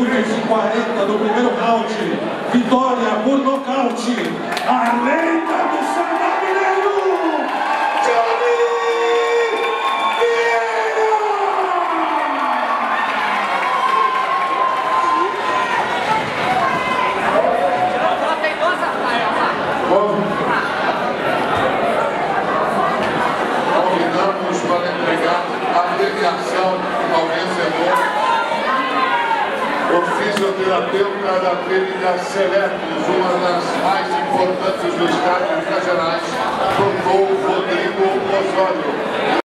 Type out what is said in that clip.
minutos e 40 do primeiro round. Vitória por nocaute. A fisioterapeuta da clínica Selectus, uma das mais importantes do estado de Minas Rodrigo Osório.